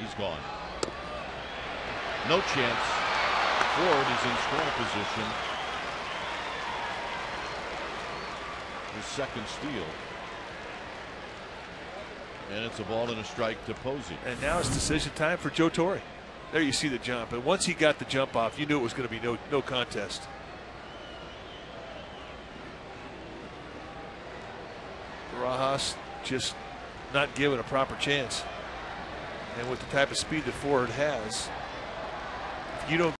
He's gone. No chance. Ford is in scoring position. His second steal. And it's a ball and a strike to Posey. And now it's decision time for Joe Torre. There you see the jump. And once he got the jump off, you knew it was going to be no, no contest. Barajas just not given a proper chance. And with the type of speed that Ford has, you don't